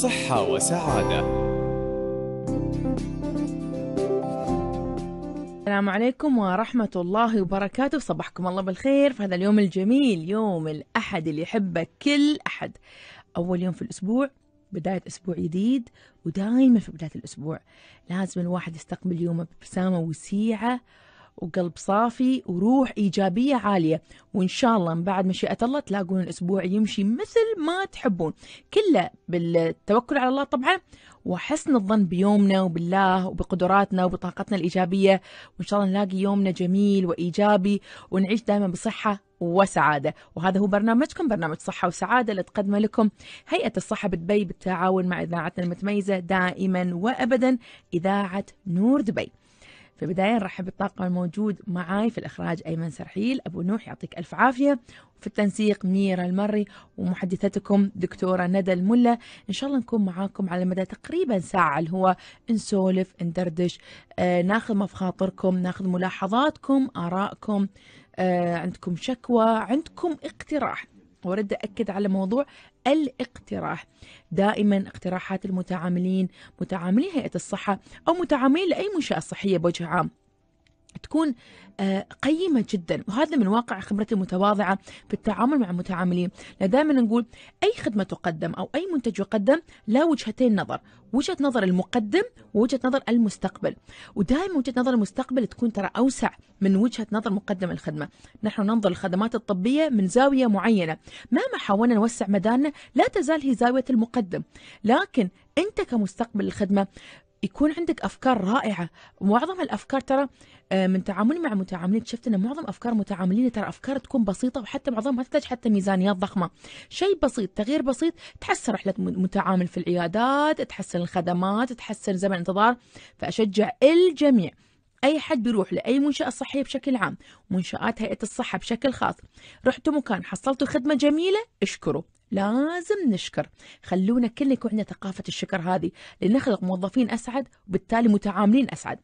صحة وسعادة. السلام عليكم ورحمة الله وبركاته. صباحكم الله بالخير في هذا اليوم الجميل يوم الأحد اللي يحبه كل أحد. أول يوم في الأسبوع بداية أسبوع جديد ودائما في بداية الأسبوع. لازم الواحد يستقبل يومه بابتسامة وسيعة وقلب صافي وروح إيجابية عالية. وإن شاء الله من بعد مشيئة الله تلاقون الأسبوع يمشي مثل ما تحبون. كله بالتوكل على الله طبعا وحسن الظن بيومنا وبالله وبقدراتنا وبطاقتنا الإيجابية. وإن شاء الله نلاقي يومنا جميل وإيجابي ونعيش دائما بصحة وسعادة. وهذا هو برنامجكم برنامج صحة وسعادة اللي تقدمه لكم هيئة الصحة بدبي بالتعاون مع إذاعتنا المتميزة دائما وأبدا إذاعة نور دبي. في البداية نرحب بالطاقم الموجود معاي في الإخراج أيمن سرحيل. أبو نوح يعطيك ألف عافية. وفي التنسيق ميرا المري ومحدثتكم دكتورة ندى الملا. إن شاء الله نكون معاكم على مدى تقريبا ساعة اللي هو نسولف ندردش آه ناخذ مخاطركم ناخذ ملاحظاتكم آرائكم آه عندكم شكوى عندكم اقتراح. وارد أكد على موضوع الاقتراح. دائما اقتراحات المتعاملين متعاملي هيئة الصحة أو متعاملين لأي منشأة صحية بوجه عام. تكون قيمة جدا. وهذا من واقع خبرتي المتواضعة في التعامل مع المتعاملين. دائما نقول أي خدمة تقدم أو أي منتج يقدم لا وجهتين نظر. وجهة نظر المقدم ووجهة نظر المستقبل. ودائما وجهة نظر المستقبل تكون ترى أوسع من وجهة نظر مقدم الخدمة. نحن ننظر الخدمات الطبية من زاوية معينة. مهما حاولنا نوسع مدارنا لا تزال هي زاوية المقدم. لكن أنت كمستقبل الخدمة يكون عندك أفكار رائعة. ومعظم الأفكار ترى من تعاملي مع متعاملين شفت إن معظم أفكار متعاملين ترى أفكار تكون بسيطة وحتى بعضهم ما تحتاج حتى ميزانيات ضخمة. شيء بسيط تغيير بسيط تحسن رحلة متعامل في العيادات تحسن الخدمات تحسن زمن الانتظار فأشجع الجميع أي حد بيروح لأي منشأة صحية بشكل عام منشآت هيئة الصحة بشكل خاص رحتوا مكان حصلتوا خدمة جميلة اشكروا. لازم نشكر. خلونا كلنا يكون عندنا ثقافة الشكر هذه لنخلق موظفين أسعد وبالتالي متعاملين أسعد.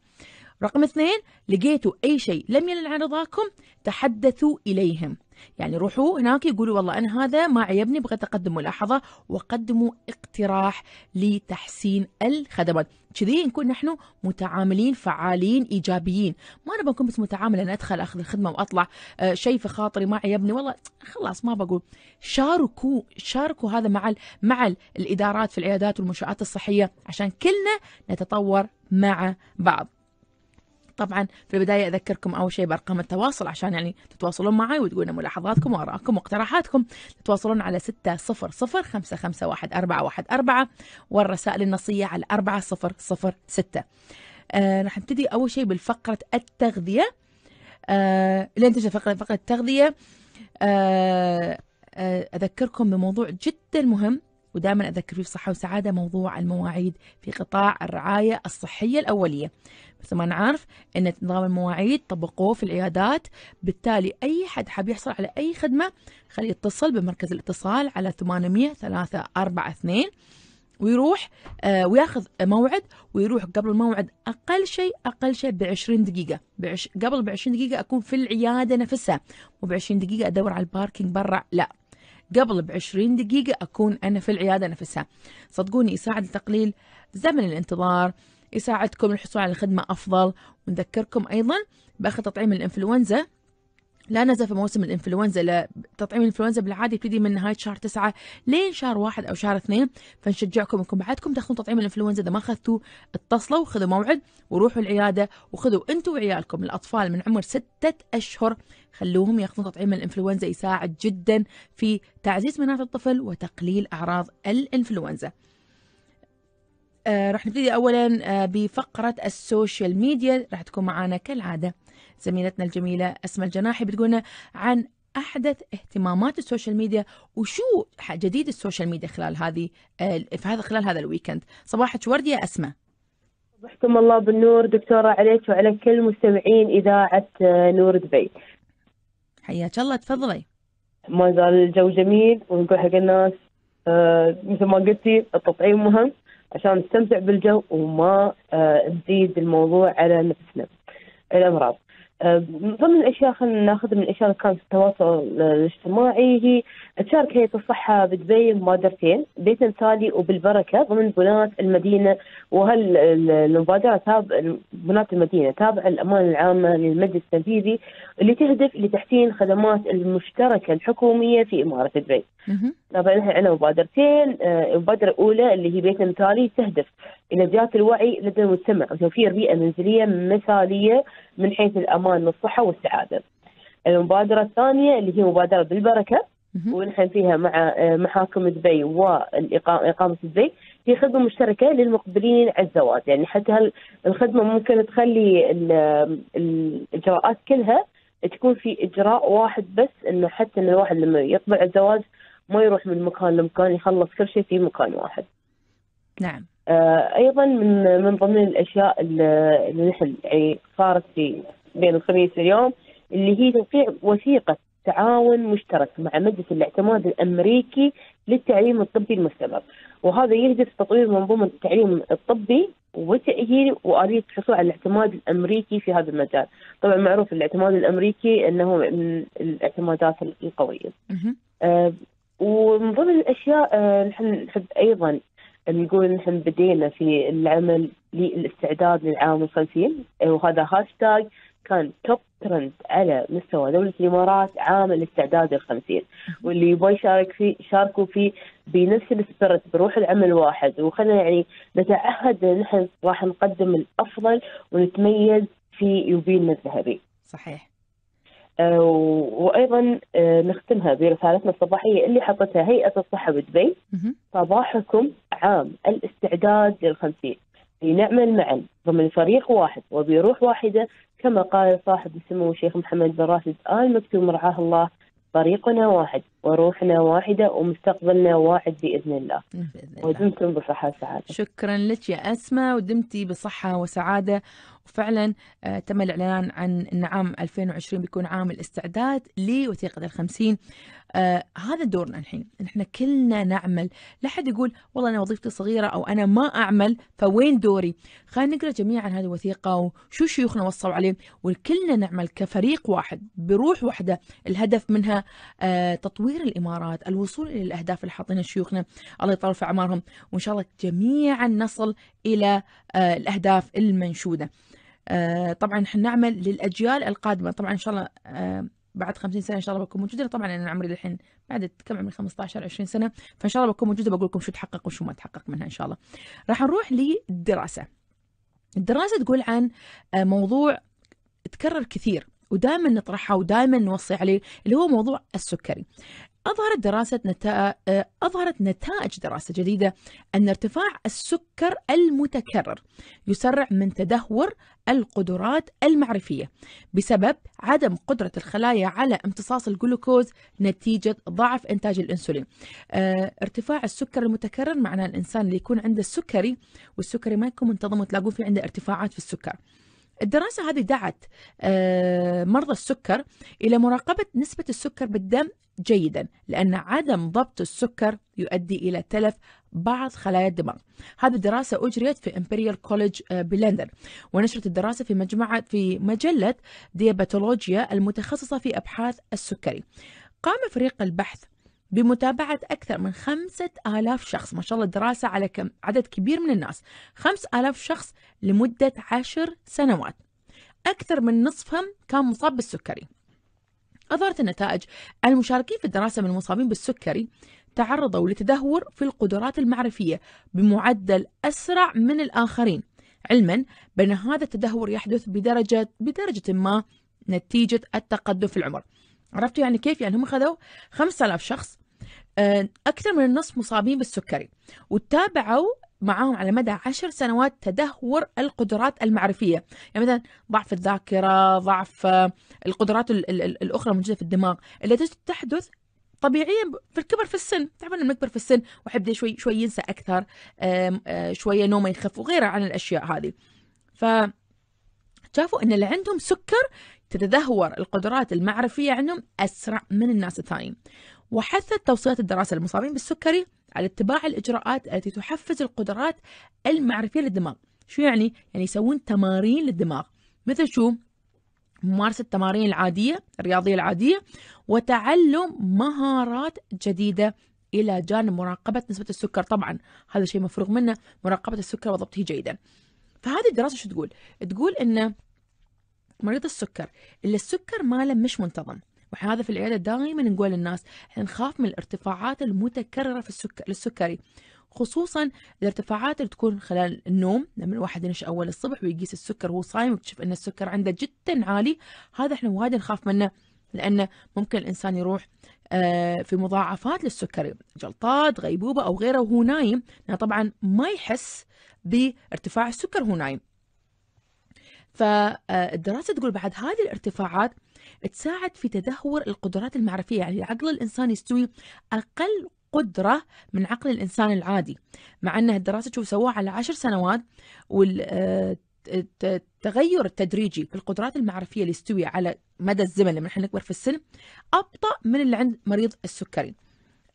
رقم اثنين لقيتوا أي شيء لم ينل عن رضاكم تحدثوا إليهم. يعني روحوا هناك يقولوا والله أنا هذا ما عجبني بغيت أقدم ملاحظة وقدموا اقتراح لتحسين الخدمات. كذي نكون نحن متعاملين فعالين إيجابيين. ما نبغى نكون بس متعامل أنا أدخل أخذ الخدمة وأطلع آه شيء في خاطري ما عجبني والله خلاص ما بقول. شاركوا شاركوا هذا مع مع الإدارات في العيادات والمنشآت الصحية عشان كلنا نتطور مع بعض. طبعا في البداية أذكركم أول شيء بأرقام التواصل عشان يعني تتواصلون معي وتقولون ملاحظاتكم وآرائكم واقتراحاتكم. تتواصلون على 600 والرسائل النصية على 4006 آه راح نبتدي أول شيء بالفقرة التغذية. آه لين تجي فقرة فقرة التغذية آه آه أذكركم بموضوع جدا مهم. ودائما أذكر فيه في صحة وسعادة موضوع المواعيد في قطاع الرعاية الصحية الأولية. مثل ما نعرف أن نظام المواعيد طبقوه في العيادات. بالتالي أي حد حاب يحصل على أي خدمة خليه يتصل بمركز الاتصال على 800 342 ويروح آه وياخذ موعد ويروح قبل الموعد أقل شيء أقل شيء ب 20 دقيقة. بعش قبل ب 20 دقيقة أكون في العيادة نفسها. مو ب 20 دقيقة أدور على الباركينج برا لا. قبل ب 20 دقيقة أكون أنا في العيادة نفسها صدقوني يساعد لتقليل زمن الانتظار يساعدكم الحصول على خدمة أفضل. ونذكركم أيضا بأخذ تطعيم الإنفلونزا لا نزل في موسم الإنفلونزا لا تطعيم الإنفلونزا بالعادة يبتدي من نهاية شهر تسعة لين شهر واحد أو شهر اثنين. فنشجعكم إنكم بعدكم تاخذون تطعيم الإنفلونزا إذا ما اخذتوه اتصلوا خذوا موعد وروحوا العيادة وخذوا أنتم وعيالكم الأطفال من عمر ستة أشهر. خلوهم ياخذون تطعيم الإنفلونزا يساعد جدا في تعزيز مناعة الطفل وتقليل أعراض الإنفلونزا. آه راح نبتدي اولا آه بفقرة ال social media. راح تكون معنا كالعادة زميلتنا الجميلة أسماء الجناحي بتقولنا عن أحدث اهتمامات ال social media وشو جديد ال social media خلال هذه آه، في هذا خلال هذا ال weekend. صباحك ورد يا أسماء. صبحكم الله بالنور. دكتورة عليك وعلى كل مستمعين إذاعة آه، نور دبي. حياك الله. تفضلي. ما زال الجو جميل ونقول حق الناس آه، مثل ما قلتي التطعيم مهم عشان نستمتع بالجو وما آه، نزيد الموضوع على نفسنا. الأمراض. آه، من ضمن الأشياء خلينا ناخذ من الأشياء اللي كانت في التواصل الاجتماعي هي تشارك هيئة الصحة بدبي مبادرتين بيت مثالي وبالبركة ضمن بناة المدينة وهل ال- المبادرة تابع بناة المدينة تابعة الأمانة العامة للمجلس التنفيذي اللي تهدف لتحسين خدمات المشتركة الحكومية في إمارة دبي. طبعا إحنا عندنا مبادرتين آه، المبادرة الأولى اللي هي بيت مثالي تهدف إلى زيادة الوعي لدى المجتمع وتوفير بيئة منزلية مثالية من حيث الأمان والصحة والسعادة. المبادرة الثانية اللي هي مبادرة بالبركة مهم. ونحن فيها مع آه، محاكم دبي وإقامة دبي هي خدمة مشتركة للمقبلين على الزواج يعني حتى الخدمة ممكن تخلي ال- الإجراءات كلها تكون في إجراء واحد بس إنه حتى إن الواحد لما يقبل على الزواج ما يروح من مكان لمكان يخلص كل شيء في مكان واحد. نعم آه، أيضا من من ضمن الأشياء اللي نحن يعني صارت في بين الخميس واليوم اللي هي توقيع وثيقة تعاون مشترك مع مجلس الاعتماد الأمريكي للتعليم الطبي المستمر وهذا يهدف تطوير منظومة التعليم الطبي وتأهيل وآلية الحصول على الاعتماد الأمريكي في هذا المجال طبعا معروف الاعتماد الأمريكي أنه من الاعتمادات القوية مهم. آه، ومن ضمن الأشياء آه، نحن نحب أيضا نقول نحن بدينا في العمل للاستعداد للعام الخمسين آه، وهذا هاشتاج كان top trend على مستوى دولة الإمارات عام الاستعداد الخمسين. واللي يبغى يشارك فيه شاركوا فيه بنفس ال spirit بروح العمل واحد. وخلينا يعني نتعهد إن نحن راح نقدم الأفضل ونتميز في يوبيلنا الذهبي. صحيح. وأيضا آه، نختمها برسالتنا الصباحية اللي حطتها هيئة الصحة بدبي. صباحكم عام الاستعداد للخمسين. لنعمل معا ضمن فريق واحد وبروح واحدة كما قال صاحب السمو الشيخ محمد بن راشد آل مكتوم رعاه الله طريقنا واحد وروحنا واحدة ومستقبلنا واحد بإذن الله. بإذن الله. ودمتم بصحة وسعادة. شكرا لك يا أسماء ودمتي بصحة وسعادة. وفعلا آه، تم الإعلان عن أن عام 2020 بيكون عام الاستعداد لوثيقة الخمسين. آه هذا دورنا الحين. نحن كلنا نعمل. لا حد يقول والله أنا وظيفتي صغيرة أو أنا ما أعمل فوين دوري؟ خلينا نقرأ جميعا هذه الوثيقة وشو شيوخنا وصوا عليه. وكلنا نعمل كفريق واحد بروح واحدة. الهدف منها آه تطوير الإمارات الوصول إلى الأهداف اللي حاطينها شيوخنا. الله يطول في أعمارهم. وإن شاء الله جميعا نصل إلى آه الأهداف المنشودة. طبعا حنعمل للأجيال القادمة. طبعا إن شاء الله آه بعد 50 سنة إن شاء الله بكون موجودة. طبعا أنا عمري الحين بعد كم عمري؟ 15 20 سنة. فإن شاء الله بكون موجودة بقول لكم شو تحقق وشو ما تحقق منها إن شاء الله. راح نروح للدراسة. الدراسة تقول عن آه، موضوع تكرر كثير ودائما نطرحه ودائما نوصي عليه اللي هو موضوع السكري. أظهرت دراسة. آه، أظهرت نتائج دراسة جديدة أن ارتفاع السكر المتكرر يسرع من تدهور القدرات المعرفية بسبب عدم قدرة الخلايا على امتصاص الجلوكوز نتيجة ضعف إنتاج الأنسولين آه، ارتفاع السكر المتكرر معناه الإنسان اللي يكون عنده السكري والسكري ما يكون منتظم وتلاقون في عنده ارتفاعات في السكر الدراسة هذه دعت آه، مرضى السكر إلى مراقبة نسبة السكر بالدم جيدا لأن عدم ضبط السكر يؤدي إلى تلف بعض خلايا الدماغ. هذه الدراسة أجريت في Imperial College آه، بلندن ونشرت الدراسة في مجموعة في مجلة Diabetologia المتخصصة في أبحاث السكري. قام فريق البحث بمتابعة أكثر من خمسة آلاف شخص. ما شاء الله دراسة على كم؟ عدد كبير من الناس. خمس آلاف شخص لمدة عشر سنوات. أكثر من نصفهم كان مصاب بالسكري. أظهرت النتائج. المشاركين في الدراسة من المصابين بالسكري تعرضوا لتدهور في القدرات المعرفية بمعدل أسرع من الآخرين علما بأن هذا التدهور يحدث بدرجة بدرجة ما نتيجة التقدم في العمر. عرفتوا يعني كيف؟ يعني هم خذوا 5000 شخص آه، أكثر من النصف مصابين بالسكري وتابعوا معاهم على مدى عشر سنوات تدهور القدرات المعرفية. يعني مثلا ضعف الذاكرة ضعف آه، القدرات ال- ال- ال- الأخرى الموجودة في الدماغ التي تحدث طبيعيا في الكبر في السن. تعرفون لما نكبر في السن واحد يبدأ شوي شوي ينسى أكثر آه، شوية نومه يخف وغيرها عن الأشياء هذه. ف شافوا إن اللي عندهم سكر تتدهور. القدرات المعرفية عندهم أسرع من الناس الثانيين. وحثت توصيات الدراسة للمصابين بالسكري على اتباع الإجراءات التي تحفز القدرات المعرفية للدماغ. شو يعني؟ يعني يسوون تمارين للدماغ. مثل شو؟ ممارسة التمارين العادية الرياضية العادية وتعلم مهارات جديدة إلى جانب مراقبة نسبة السكر. طبعا هذا شيء مفروغ منه مراقبة السكر وضبطه جيدا فهذه الدراسة شو تقول؟ تقول أن مريض السكر اللي السكر ماله مش منتظم. وهذا في العيادة دائما نقول للناس إحنا نخاف من الارتفاعات المتكررة في السكر للسكري. خصوصا الارتفاعات اللي تكون خلال النوم لما الواحد ينش أول الصبح ويقيس السكر وهو صايم ويكتشف إن السكر عنده جدا عالي هذا إحنا وايد نخاف منه لأنه ممكن الإنسان يروح آه، في مضاعفات للسكري جلطات غيبوبة أو غيره وهو نايم. طبعا ما يحس بارتفاع السكر وهو نايم. فالدراسة تقول بعد هذه الارتفاعات تساعد في تدهور القدرات المعرفية. يعني عقل الإنسان يستوي أقل قدرة من عقل الإنسان العادي مع أن الدراسة شوف سووها على عشر سنوات والتغير التدريجي في القدرات المعرفية اللي يستوي على مدى الزمن لما إحنا نكبر في السن أبطأ من اللي عند مريض السكري.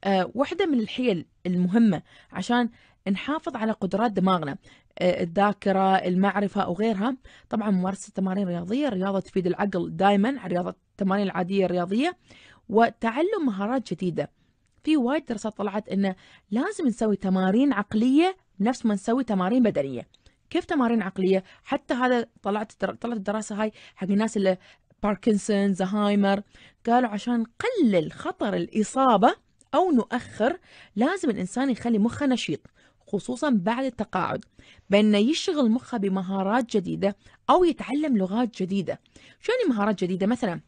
آه، واحدة من الحيل المهمة عشان نحافظ على قدرات دماغنا آه، الذاكرة المعرفة أو غيرها. طبعا ممارسة تمارين رياضية الرياضة تفيد العقل دائما على الرياضة التمارين العادية الرياضية وتعلم مهارات جديدة. في وايد دراسات طلعت انه لازم نسوي تمارين عقلية نفس ما نسوي تمارين بدنية. كيف تمارين عقلية؟ حتى هذا طلعت طلعت الدراسة هاي حق الناس اللي باركنسون زهايمر قالوا عشان نقلل خطر الإصابة أو نؤخر لازم الإنسان يخلي مخه نشيط. خصوصا بعد التقاعد بأنه يشغل مخه بمهارات جديدة أو يتعلم لغات جديدة. شو يعني مهارات جديدة؟ مثلا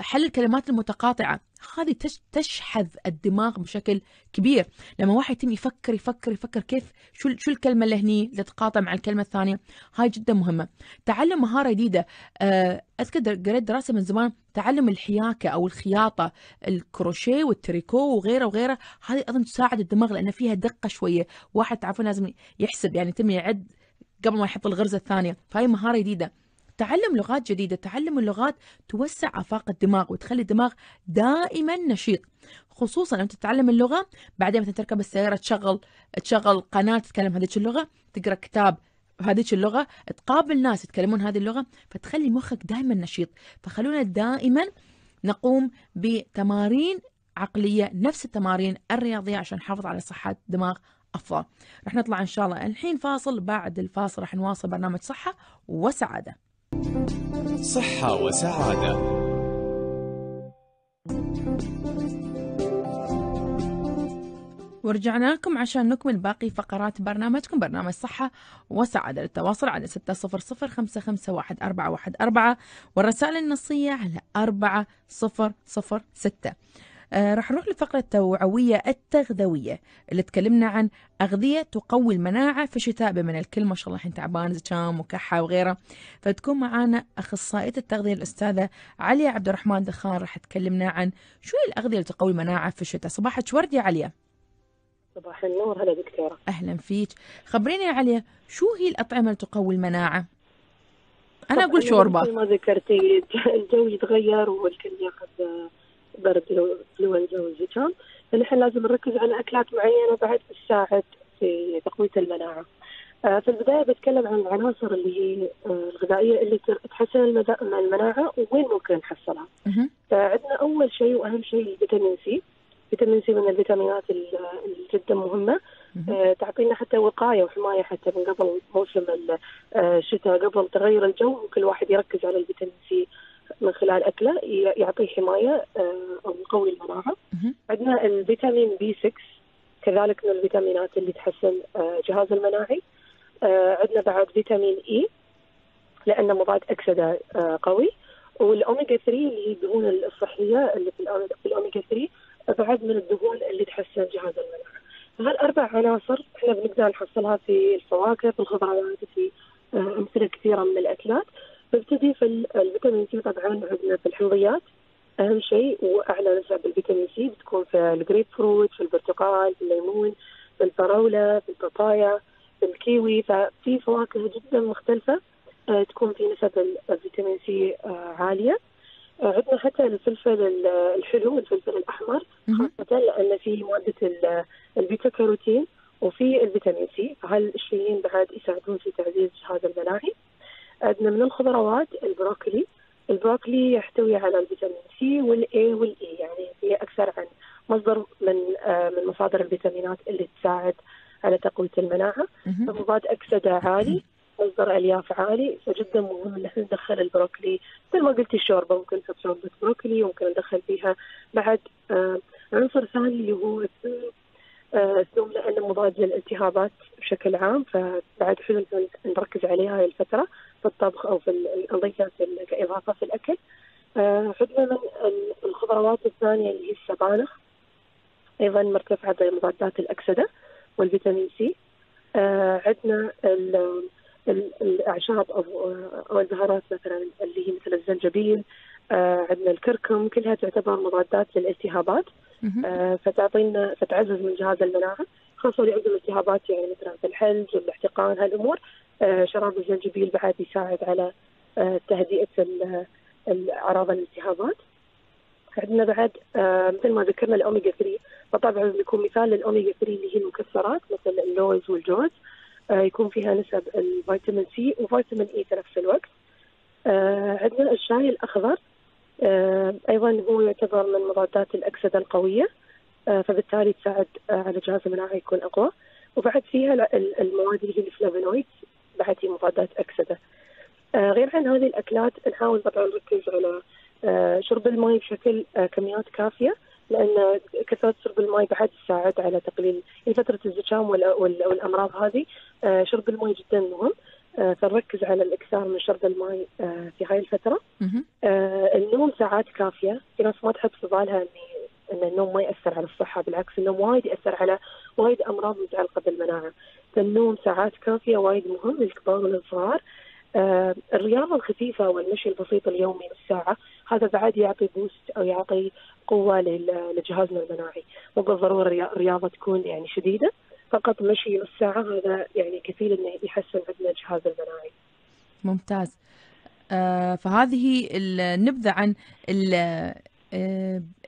حل الكلمات المتقاطعة. هذه تش- تشحذ الدماغ بشكل كبير. لما واحد يتم يفكر يفكر يفكر كيف شو شو الكلمة اللي هني اللي تتقاطع مع الكلمة الثانية هاي جدا مهمة. تعلم مهارة جديدة. آه، أذكر در- قريت دراسة من زمان تعلم الحياكة أو الخياطة الكروشيه والتريكو وغيره وغيره هذه أيضا تساعد الدماغ لأن فيها دقة شوية. واحد تعرفون لازم يحسب يعني يتم يعد قبل ما يحط الغرزة الثانية. فهي مهارة جديدة. تعلم لغات جديدة تعلم اللغات توسع آفاق الدماغ وتخلي الدماغ دائما نشيط خصوصا لما تتعلم اللغة. بعدين مثلا تركب السيارة تشغل تشغل قناة تتكلم هذيك اللغة تقرأ كتاب بهذيك اللغة تقابل ناس يتكلمون هذه اللغة فتخلي مخك دائما نشيط. فخلونا دائما نقوم بتمارين عقلية نفس التمارين الرياضية عشان نحافظ على صحة دماغ أفضل. رح نطلع إن شاء الله الحين فاصل بعد الفاصل رح نواصل برنامج صحة وسعادة. صحة وسعادة. ورجعنا لكم عشان نكمل باقي فقرات برنامجكم برنامج صحة وسعادة. للتواصل على ستة صفر صفر خمسة خمسة واحد أربعة واحد أربعة والرسائل النصية على أربعة صفر صفر ستة. آه راح نروح للفقرة التوعوية التغذوية اللي تكلمنا عن أغذية تقوي المناعة في الشتاء بما أن الكل. ما شاء الله الحين تعبان زكام وكحة وغيره فتكون معانا أخصائية التغذية الأستاذة عليا عبد الرحمن دخان راح تكلمنا عن شو هي الأغذية اللي تقوي المناعة في الشتاء صباحك ورد يا عليا؟ صباح النور. هلا دكتورة. أهلا فيك. خبريني يا عليا شو هي الأطعمة اللي تقوي المناعة؟ أنا أقول طبعاً شوربة. ما ذكرتي الجو يتغير والكل ياخذ برد انفلونزا والزكام فنحن لازم نركز على أكلات معينة بعد تساعد في تقوية المناعة. آه، في البداية بتكلم عن العناصر اللي هي آه، الغذائية اللي تحسن المناعة وين ممكن نحصلها. فعندنا أول شيء وأهم شيء الفيتامين سي. فيتامين C من الفيتامينات ال- اللي جدا مهمة مهم. آه، تعطينا حتى وقاية وحماية حتى من قبل موسم ال- آه، الشتاء قبل تغير الجو وكل واحد يركز على الفيتامين C من خلال أكله يعطيه حماية آه، أو يقوي المناعة. عندنا الفيتامين B 6 كذلك من الفيتامينات اللي تحسن آه، جهاز المناعي. آه، عندنا بعد فيتامين E لأنه مضاد أكسدة قوي والأوميجا 3 اللي هي الدهون الصحية اللي في الاوميجا 3 بعد من الدهون اللي تحسن جهاز المناعة. هالأربع عناصر إحنا بنقدر نحصلها في الفواكه في الخضروات في أمثلة كثيرة من الأكلات نبتدي في ال- الفيتامين سي. طبعا عندنا في الحمضيات أهم شيء وأعلى نسبة بالفيتامين سي بتكون في الجريب فروت في البرتقال في الليمون في الفراولة في البابايا في الكيوي. ففي فواكه جدا مختلفة آه، تكون في نسب ال- الفيتامين سي آه، عالية. آه، عندنا حتى الفلفل ال- الحلو الفلفل الأحمر مهم. خاصة لأن في مادة ال- البيتا كاروتين وفي الفيتامين سي. فهالشيئين بعد يساعدون في تعزيز جهاز المناعي عندنا من الخضروات البروكلي. البروكلي يحتوي على الفيتامين سي وال A وال E يعني هي أكثر عن مصدر من آه، من مصادر الفيتامينات اللي تساعد على تقوية المناعة. فمضاد أكسدة عالي مصدر ألياف عالي فجدا مهم إن إحنا ندخل البروكلي. مثل ما قلتي الشوربة ممكن نحط شوربه بروكلي وممكن ندخل فيها بعد آه، عنصر ثاني اللي هو الثوم آه، لأنه مضاد للالتهابات بشكل عام. فبعد حلو نركز عليها هاي الفترة. الطبخ أو في ال- نضيفها في كإضافة في الأكل. آه، عندنا من ال- الخضروات الثانية اللي هي السبانخ أيضا مرتفعة بمضادات الأكسدة والفيتامين سي. آه، عندنا ال- ال- الأعشاب أو أو البهارات مثلا اللي هي مثل الزنجبيل. آه، عندنا الكركم كلها تعتبر مضادات للالتهابات. آه، فتعطينا فتعزز من جهاز المناعة. خاصة اللي عندهم التهابات يعني مثلا في الحلج والاحتقان هالأمور. آه، شراب الزنجبيل بعد يساعد على آه، تهدئة ال- ال- اعراض الالتهابات عندنا بعد آه، مثل ما ذكرنا الاوميجا 3 فطبعا بيكون مثال للاوميجا 3 اللي هي المكسرات مثل اللوز والجوز. يكون فيها نسب الفيتامين سي وفيتامين إي في نفس الوقت. عندنا الشاي الأخضر. أيضا هو يعتبر من مضادات الأكسدة القوية. فبالتالي تساعد آه، على جهاز المناعة يكون أقوى. وبعد فيها ال- ال- المواد اللي هي ال flavonoids بعد هي مضادات أكسدة. آه، غير عن هذه الأكلات نحاول طبعا نركز على آه، شرب الماء بشكل آه، كميات كافية لأن كثرة شرب الماء بعد تساعد على تقليل يعني فترة الزكام وال- وال- والأمراض هذه آه، شرب الماء جدا مهم. آه، فنركز على الإكثار من شرب الماء آه، في هاي الفترة. آه، النوم ساعات كافية. في ناس ما تحط في بالها ان أن النوم ما يأثر على الصحة بالعكس النوم وايد يأثر على وايد أمراض متعلقة بالمناعة. فالنوم ساعات كافية وايد مهم للكبار والصغار آه، الرياضة الخفيفة والمشي البسيط اليومي نص ساعه هذا بعد يعطي بوست أو يعطي قوة لجهازنا المناعي. مو بالضرورة الريا- الرياضة تكون يعني شديدة فقط مشي نص ساعه هذا يعني كفيل إنه يحسن عندنا الجهاز المناعي. ممتاز. آه، فهذه النبذة عن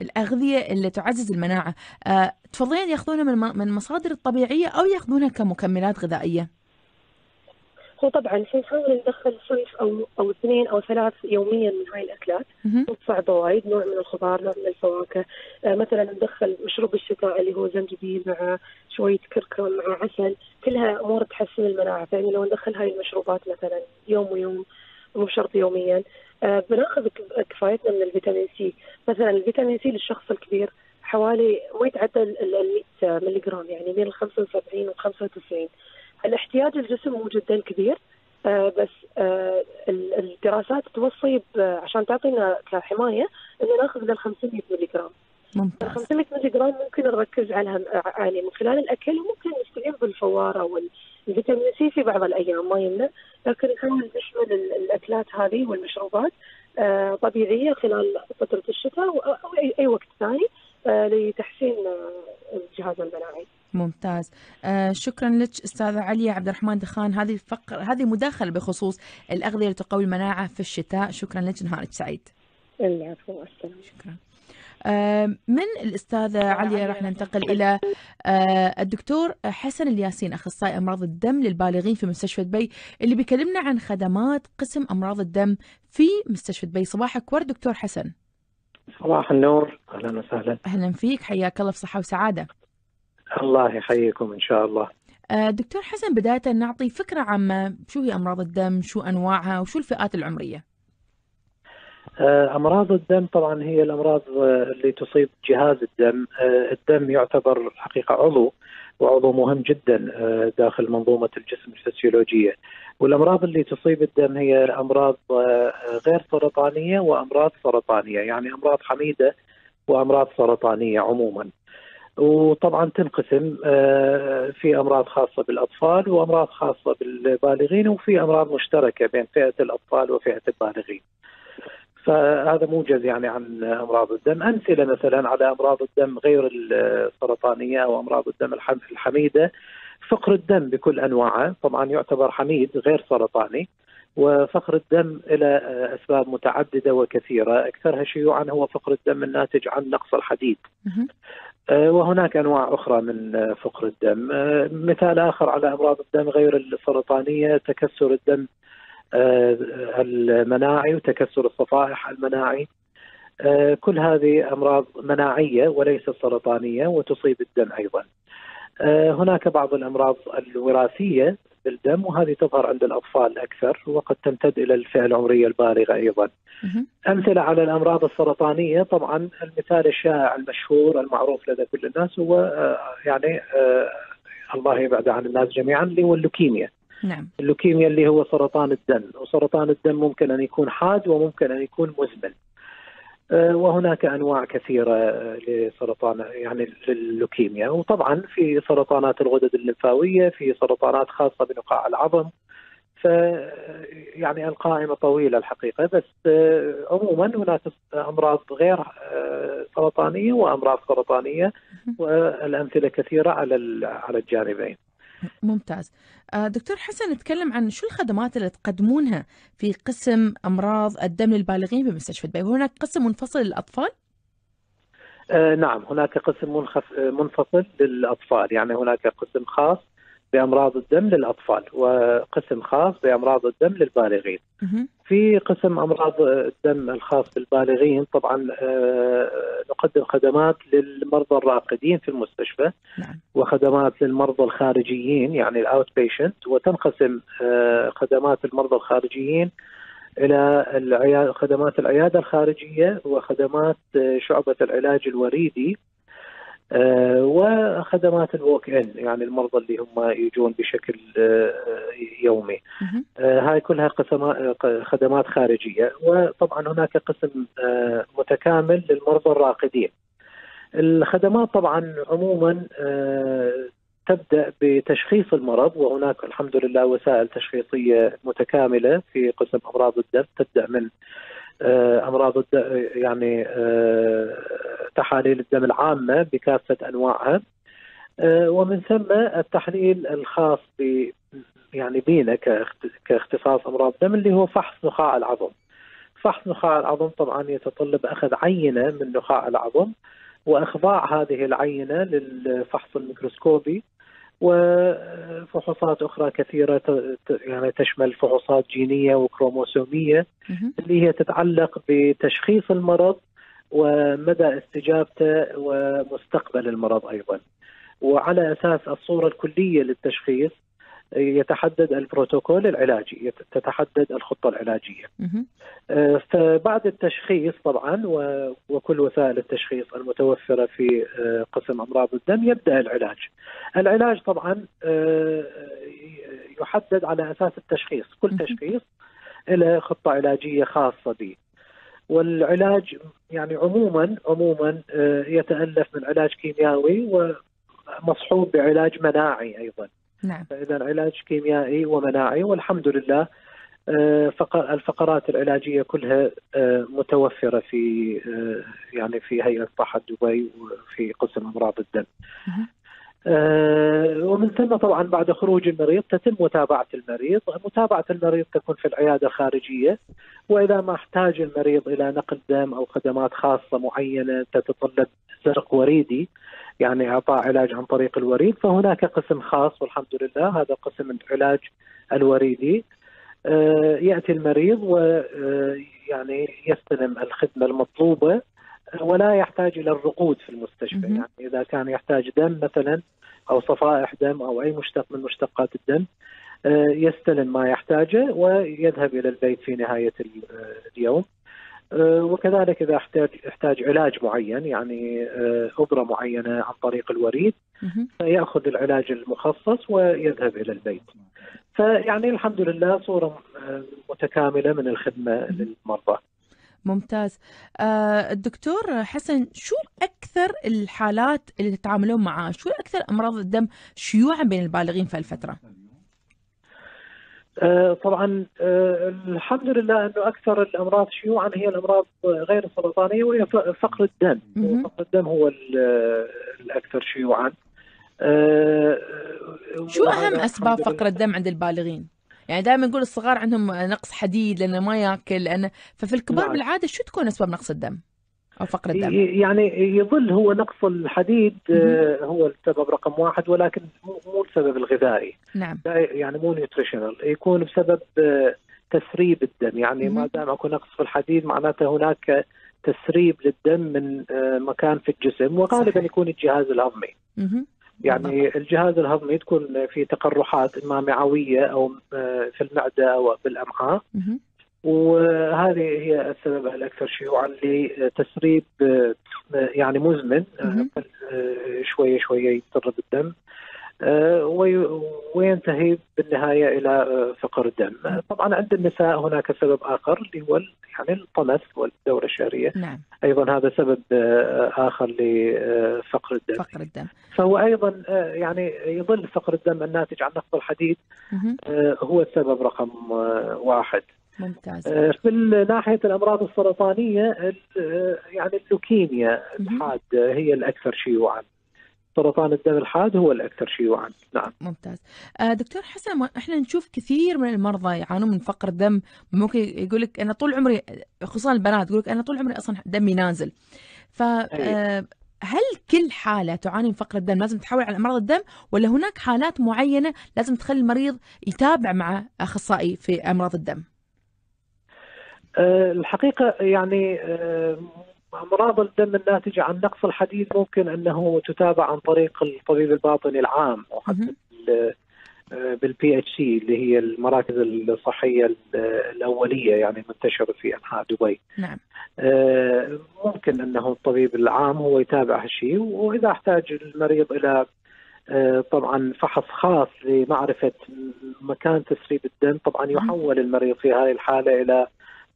الأغذية اللي تعزز المناعة. آه، تفضلين ياخذونها من من مصادر الطبيعية أو ياخذونها كمكملات غذائية؟ هو طبعا نحاول ندخل صنف أو أو اثنين أو ثلاث يوميا من هاي الأكلات. صعبة وايد نوع من الخضار نوع من الفواكه. آه مثلا ندخل مشروب الشتاء اللي هو زنجبيل مع شوية كركم مع عسل كلها أمور تحسن المناعة. فيعني لو ندخل هاي المشروبات مثلا يوم ويوم مو شرط يوميا. آه بناخذ ك- كفايتنا من الفيتامين سي. مثلا الفيتامين سي للشخص الكبير حوالي ما يتعدى ال ال 100 ملي جرام يعني بين ال 75 و 95 الاحتياج الجسم مو جدا كبير آه بس آه ال- الدراسات توصي عشان تعطينا كحمايه ان ناخذ لل 500 ملي جرام. ممتاز. 500 ملي جرام ممكن نركز عليها يعني من خلال الأكل وممكن نستعين بالفوارة أو الفيتامين سي في بعض الأيام ما يمنع. لكن نحاول نشمل ال- الأكلات هذه والمشروبات آه طبيعية خلال فترة الشتاء أو اي وقت ثاني آه لتحسين آه الجهاز المناعي. ممتاز. آه شكرا لك أستاذة عليا عبد الرحمن دخان. هذه الفقر هذه مداخلة بخصوص الأغذية اللي تقوي المناعة في الشتاء. شكرا لك نهارك سعيد. العفو والسلام. شكرا. من الأستاذة عليا راح ننتقل. إلى آه، الدكتور حسن الياسين أخصائي أمراض الدم للبالغين في مستشفى دبي اللي بيكلمنا عن خدمات قسم أمراض الدم في مستشفى دبي. صباحك ورد دكتور حسن. صباح النور. أهلا وسهلا. أهلا فيك. حياك الله بصحة وسعادة. الله يحييكم إن شاء الله. آه، دكتور حسن بداية نعطي فكرة عامة. شو هي أمراض الدم؟ شو أنواعها؟ وشو الفئات العمرية؟ أمراض الدم طبعا هي الأمراض آه، اللي تصيب جهاز الدم. آه، الدم يعتبر حقيقة عضو وعضو مهم جدا آه، داخل منظومة الجسم الفسيولوجية. والأمراض اللي تصيب الدم هي أمراض آه، غير سرطانية وأمراض سرطانية يعني أمراض حميدة وأمراض سرطانية عموما. وطبعا تنقسم آه، في أمراض خاصة بالأطفال وأمراض خاصة بالبالغين وفي أمراض مشتركة بين فئة الأطفال وفئة البالغين. فهذا موجز يعني عن أمراض الدم، أمثلة مثلا على أمراض الدم غير السرطانية أو أمراض الدم الحم- الحميدة. فقر الدم بكل أنواعه، طبعا يعتبر حميد غير سرطاني. وفقر الدم إلى أسباب متعددة وكثيرة، أكثرها شيوعا هو فقر الدم الناتج عن نقص الحديد. آه، وهناك أنواع أخرى من فقر الدم، آه، مثال آخر على أمراض الدم غير السرطانية تكسر الدم المناعي وتكسر الصفائح المناعي. آه، كل هذه أمراض مناعية وليست سرطانية وتصيب الدم أيضا. آه، هناك بعض الأمراض الوراثية بالدم وهذه تظهر عند الأطفال أكثر وقد تمتد إلى الفئة العمرية البالغة أيضا. أمثلة على الأمراض السرطانية طبعا المثال الشائع المشهور المعروف لدى كل الناس هو آه، يعني آه، الله يبعد عن الناس جميعا اللي هو اللوكيميا نعم. اللوكيميا اللي هو سرطان الدم وسرطان الدم ممكن أن يكون حاد وممكن أن يكون مزمن. آه، وهناك أنواع كثيرة آه، لسرطان يعني لللوكيميا. وطبعا في سرطانات الغدد الليمفاوية في سرطانات خاصة بنقاع العظم. ف يعني القائمة طويلة الحقيقة بس آه، عموما هناك أمراض غير سرطانية وأمراض سرطانية والأمثلة كثيرة على على الجانبين. ممتاز. آه، دكتور حسن نتكلم عن شو الخدمات اللي تقدمونها في قسم أمراض الدم للبالغين بمستشفى دبي؟ وهناك قسم منفصل للأطفال؟ آه، نعم هناك قسم منخف منفصل للأطفال. يعني هناك قسم خاص بأمراض الدم للأطفال وقسم خاص بأمراض الدم للبالغين. في قسم أمراض الدم الخاص بالبالغين طبعا آه، نقدم خدمات للمرضى الراقدين في المستشفى نعم وخدمات للمرضى الخارجيين يعني ال outpatient وتنقسم آه، خدمات المرضى الخارجيين إلى خدمات العيادة الخارجية وخدمات آه، شعبة العلاج الوريدي وخدمات الووك إن يعني المرضى اللي هم يجون بشكل آه، يومي. آه، هاي كلها خدمات خارجية وطبعا هناك قسم آه، متكامل للمرضى الراقدين. الخدمات طبعا عموما آه، تبدأ بتشخيص المرض وهناك الحمد لله وسائل تشخيصية متكاملة في قسم أمراض الدم تبدأ من آه، أمراض الدم يعني آه، تحاليل الدم العامة بكافة أنواعها آه، ومن ثم التحليل الخاص ب يعني بينا كاخت- كاختصاص أمراض الدم اللي هو فحص نخاع العظم. فحص نخاع العظم طبعا يتطلب أخذ عينة من نخاع العظم وإخضاع هذه العينة للفحص الميكروسكوبي وفحوصات أخرى كثيرة يعني تشمل فحوصات جينية وكروموسومية. اللي هي تتعلق بتشخيص المرض ومدى استجابته ومستقبل المرض أيضا. وعلى أساس الصورة الكلية للتشخيص يتحدد البروتوكول العلاجي، تتحدد الخطة العلاجية. مهم. آه، فبعد التشخيص طبعا وكل وسائل التشخيص المتوفرة في آه، قسم أمراض الدم يبدأ العلاج. العلاج طبعا آه، يحدد على أساس التشخيص، كل. تشخيص له خطة علاجية خاصة به. والعلاج يعني عموما عموما يتألف من علاج كيميائي ومصحوب بعلاج مناعي أيضا. نعم فإذا علاج كيميائي ومناعي والحمد لله آه، فق- الفقرات العلاجية كلها آه، متوفرة في آه، يعني في هيئة صحه دبي وفي قسم أمراض الدم. آه، ومن ثم طبعا بعد خروج المريض تتم متابعة المريض، متابعة المريض تكون في العيادة الخارجية وإذا ما احتاج المريض إلى نقل دم أو خدمات خاصة معينة تتطلب زرق وريدي يعني اعطاء علاج عن طريق الوريد فهناك قسم خاص والحمد لله هذا قسم العلاج الوريدي. آه، يأتي المريض ويعني يستلم الخدمة المطلوبة آه، ولا يحتاج إلى الرقود في المستشفى. يعني إذا كان يحتاج دم مثلا أو صفائح دم أو أي مشتق من مشتقات الدم آه، يستلم ما يحتاجه ويذهب إلى البيت في نهاية آه، اليوم آه، وكذلك إذا احتاج يحتاج علاج معين يعني أبرة معينة عن طريق الوريد مهم. ياخذ العلاج المخصص ويذهب إلى البيت. فيعني الحمد لله صورة متكاملة من الخدمة للمرضى. ممتاز. آه الدكتور حسن شو أكثر الحالات اللي تتعاملون معها؟ شو أكثر أمراض الدم شيوعا بين البالغين في الفترة؟ آه، طبعا آه، الحمد لله إنه أكثر الأمراض شيوعا هي الأمراض غير السرطانية وهي فقر الدم. فقر الدم هو ال- الأكثر شيوعا. آه، شو أسباب الحمد فقر. الدم عند البالغين؟ يعني دائما نقول الصغار عندهم نقص حديد لأنه ما يأكل لأنه ففي الكبار نعم. بالعادة شو تكون أسباب نقص الدم أو فقر الدم يعني يظل هو نقص الحديد آه، هو السبب رقم واحد ولكن مو مو السبب الغذائي نعم يعني مو نيوتريشنال يكون بسبب آه، تسريب الدم يعني. ما دام أكو نقص في الحديد معناته هناك تسريب للدم من آه، مكان في الجسم وغالبا. يكون الجهاز الهضمي. يعني الجهاز الهضمي تكون في تقرحات اما معوية أو آه، في المعدة أو بالأمعاء. وهذه هي السبب الأكثر شيوعا لتسريب آه، يعني مزمن آه، مهم. آه، شوية شوية يتسرب الدم وينتهي بالنهاية إلى آه، فقر الدم. آه، طبعا عند النساء هناك سبب آخر اللي هو يعني الطمث والدورة الشهرية، نعم أيضا هذا سبب آه، آخر لفقر الدم. فقر الدم فهو أيضا آه، يعني يظل فقر الدم الناتج عن نقص الحديد. آه، هو السبب رقم آه، واحد. ممتاز آه، في ناحية الأمراض السرطانية ال- آه، يعني اللوكيميا. الحادة هي الأكثر شيوعا. سرطان الدم الحاد هو الأكثر شيوعا، نعم. ممتاز. آه دكتور حسن إحنا نشوف كثير من المرضى يعانون من فقر الدم. ممكن يقول لك أنا طول عمري خصوصا البنات يقول لك أنا طول عمري أصلا دمي نازل. ف آه، هل كل حالة تعاني من فقر الدم لازم تحول على أمراض الدم؟ ولا هناك حالات معينة لازم تخلي المريض يتابع مع أخصائي في أمراض الدم؟ آه، الحقيقة يعني أمراض الدم الناتجة عن نقص الحديد ممكن أنه تتابع عن طريق الطبيب الباطني العام أو حتى. بال PHC اللي هي المراكز الصحية ال- الأولية يعني منتشرة في أنحاء دبي نعم آه، ممكن أنه الطبيب العام هو يتابع هالشيء وإذا احتاج المريض إلى آه، طبعا فحص خاص لمعرفة مكان تسريب الدم طبعا. يحول المريض في هذه الحالة إلى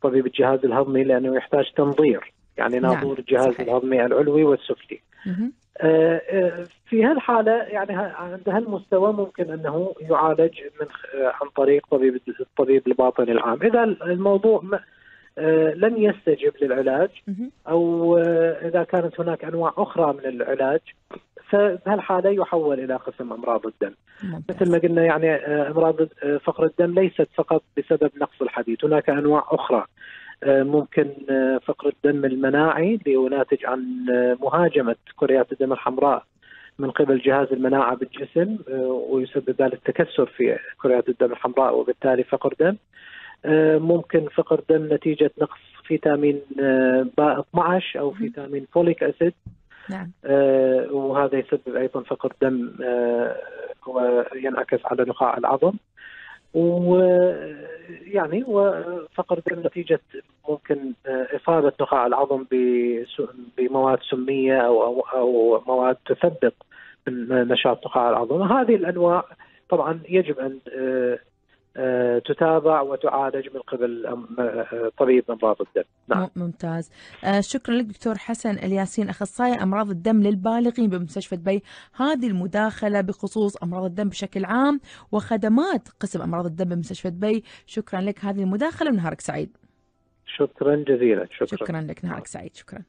طبيب الجهاز الهضمي لأنه يحتاج تنظير يعني نعم، ناظور الجهاز صحيح. الهضمي العلوي والسفلي مهم. آه، آه، في هالحالة يعني عند هالمستوى ممكن أنه يعالج من آه، عن طريق طبيب الطبيب الباطني العام إذا الموضوع لم يستجب للعلاج. أو إذا كانت هناك أنواع أخرى من العلاج فبهالحالة يحول إلى قسم أمراض الدم. مثل ما قلنا يعني أمراض فقر الدم ليست فقط بسبب نقص الحديد هناك أنواع أخرى ممكن آه، فقر الدم المناعي اللي هو ناتج عن آه، مهاجمة كريات الدم الحمراء من قبل جهاز المناعة بالجسم آه، ويسبب ذلك تكسر في كريات الدم الحمراء وبالتالي فقر دم. آه، ممكن فقر دم نتيجة نقص فيتامين آه، باء 12 أو فيتامين فوليك أسيد. نعم. آه، وهذا يسبب أيضا فقر دم آه، وينعكس على نخاع العظم. ويعني وفقر نتيجة ممكن آه، إصابة نخاع العظم بمواد سمية أو أو مواد تثبط نشاط نخاع العظم. هذه الأنواع طبعا يجب أن آه، تتابع وتعالج من قبل آه، طبيب أمراض الدم. نعم. ممتاز. آه شكرا لك دكتور حسن الياسين أخصائي أمراض الدم للبالغين بمستشفى دبي. هذه المداخلة بخصوص أمراض الدم بشكل عام وخدمات قسم أمراض الدم بمستشفى دبي. شكرا لك. هذه المداخلة ونهارك سعيد. شكرا جزيلا. شكرا, شكرا لك. نهارك سعيد. شكرا.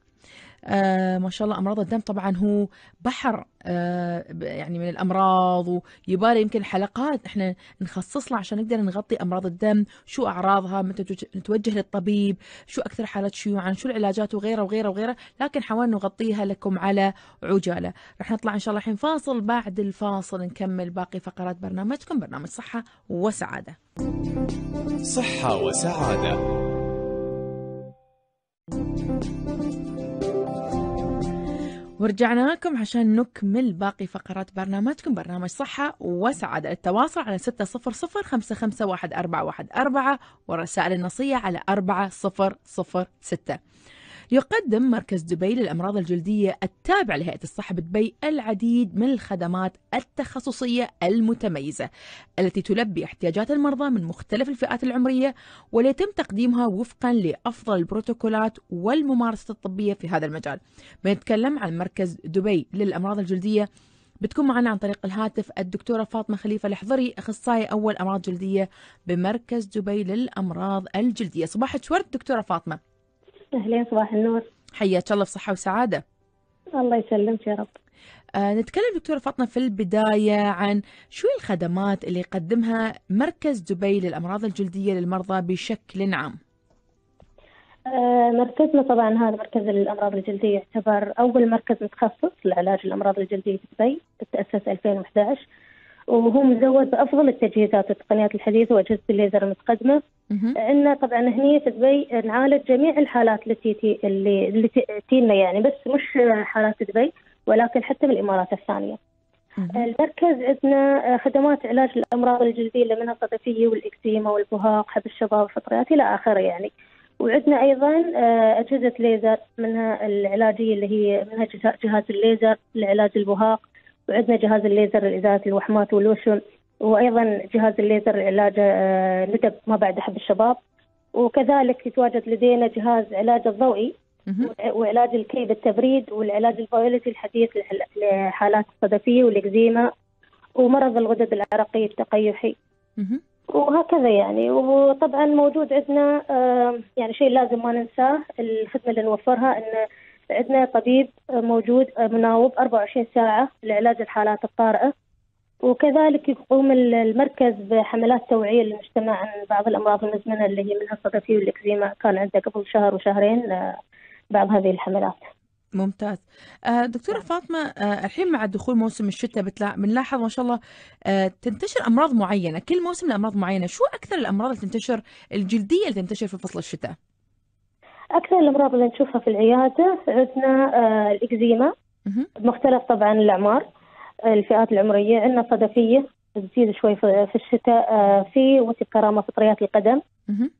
آه ما شاء الله أمراض الدم طبعا هو بحر آه يعني من الأمراض ويبالي يمكن حلقات. إحنا نخصص له عشان نقدر نغطي أمراض الدم شو أعراضها متى توج- نتوجه للطبيب شو أكثر حالات شيوعا شو العلاجات وغيره وغيره وغيره. لكن حاولنا نغطيها لكم على عجالة. رح نطلع إن شاء الله الحين فاصل بعد الفاصل نكمل باقي فقرات برنامجكم برنامج صحة وسعادة. صحة وسعادة. ورجعنا لكم عشان نكمل باقي فقرات برنامجكم برنامج صحة وسعادة. التواصل على ستة صفر صفر خمسة خمسة واحد أربعة واحد أربعة والرسائل النصية على أربعة صفر صفر ستة. يقدم مركز دبي للأمراض الجلدية التابع لهيئة الصحة بدبي العديد من الخدمات التخصصية المتميزة التي تلبي احتياجات المرضى من مختلف الفئات العمرية ويتم تقديمها وفقا لأفضل البروتوكولات والممارسة الطبية في هذا المجال. بنتكلم عن مركز دبي للأمراض الجلدية. بتكون معنا عن طريق الهاتف الدكتورة فاطمة خليفة الحضري أخصائي أول أمراض جلدية بمركز دبي للأمراض الجلدية. صباحك ورد دكتورة فاطمة. أهلين صباح النور. حياك الله بصحة وسعادة. الله يسلمك يا رب. آه نتكلم دكتورة فاطمة في البداية عن شو الخدمات اللي يقدمها مركز دبي للأمراض الجلدية للمرضى بشكل عام؟ آه، مركزنا طبعا هذا مركز الأمراض الجلدية يعتبر أول مركز متخصص لعلاج الأمراض الجلدية في دبي تأسس 2011 وهو مزود بأفضل التجهيزات والتقنيات الحديثة وأجهزة الليزر المتقدمة مهم. عندنا طبعا هني في دبي نعالج جميع الحالات التي تي اللي اللي تينا يعني بس مش حالات دبي ولكن حتى من الإمارات الثانية مهم. المركز عندنا خدمات علاج الأمراض الجلدية اللي منها الصدفيه والإكزيما والبهاق حب الشباب الفطريات إلى آخره يعني وعندنا أيضا آه، أجهزة ليزر منها العلاجية اللي هي منها جه- جهاز الليزر لعلاج البهاق وعندنا جهاز الليزر لازاله الوحمات والوشم وأيضا جهاز الليزر لعلاج آه، ندب ما بعد حب الشباب وكذلك يتواجد لدينا جهاز علاج الضوئي. وعلاج الكي بالتبريد والعلاج البيولوجي الحديث لح- لحالات الصدفية والإكزيما ومرض الغدد العرقيه التقيحي. وهكذا يعني وطبعا موجود عندنا آه، يعني شيء لازم ما ننساه الخدمة اللي نوفرها إن عندنا طبيب موجود مناوب 24 ساعة لعلاج الحالات الطارئة وكذلك يقوم ال- المركز بحملات توعية للمجتمع عن بعض الأمراض المزمنة اللي هي منها الصدفيه والاكزيما كان عنده قبل شهر وشهرين آه، بعض هذه الحملات. ممتاز. آه، دكتورة فاطمة آه، الحين مع دخول موسم الشتاء. بنلاحظ ما شاء الله تنتشر أمراض معينة. كل موسم لأمراض معينة. شو أكثر الأمراض اللي تنتشر الجلدية اللي تنتشر في فصل الشتاء؟ أكثر الأمراض اللي نشوفها في العيادة عندنا آه، الإكزيما مهم. بمختلف طبعا الأعمار آه، الفئات العمرية عندنا صدفية تزيد شوي في في الشتاء آه، في وتكرامة فطريات القدم.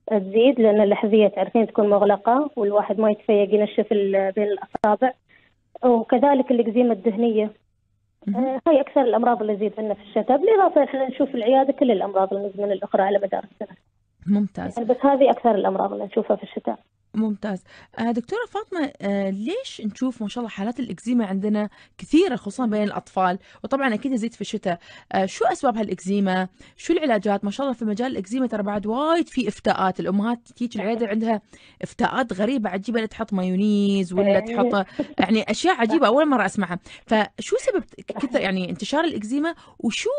تزيد لأن اللحذية تعرفين تكون مغلقة والواحد ما يتفيق ينشف بين الأصابع وكذلك مهم. آه، هاي أكثر الأمراض اللي تزيد عندنا في الشتاء بالإضافة إحنا نشوف في العيادة كل الأمراض المزمنة الأخرى على مدار السنة ممتاز يعني بس هذه أكثر الأمراض اللي نشوفها في الشتاء ممتاز. آه، دكتورة فاطمة آه، ليش نشوف ما شاء الله حالات الإكزيما عندنا كثيرة خصوصا بين الأطفال؟ وطبعا أكيد يزيد في الشتاء. آه، شو أسباب هالإكزيما؟ شو العلاجات؟ ما شاء الله في مجال الإكزيما ترى بعد وايد في إفتاءات. الأمهات تيجي العيادة عندها إفتاءات غريبة عجيبة لا تحط مايونيز ولا. تحط يعني أشياء عجيبة أول مرة أسمعها. فشو سبب كثر يعني انتشار الإكزيما؟ وشو